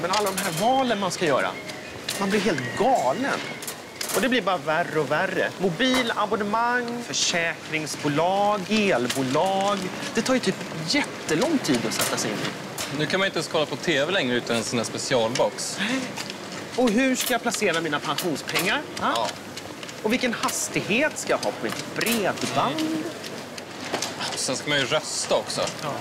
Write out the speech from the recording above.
Men alla de här valen man ska göra, man blir helt galen. Och det blir bara värre och värre. Mobilabonnemang, försäkringsbolag, elbolag. Det tar ju typ jättelång tid att sätta sig in i. Nu kan man inte ens kolla på tv längre utan en sån här specialbox. Och hur ska jag placera mina pensionspengar? Ha? Ja. Och vilken hastighet ska jag ha på mitt bredband? Mm. sen ska man ju rösta också. Ja.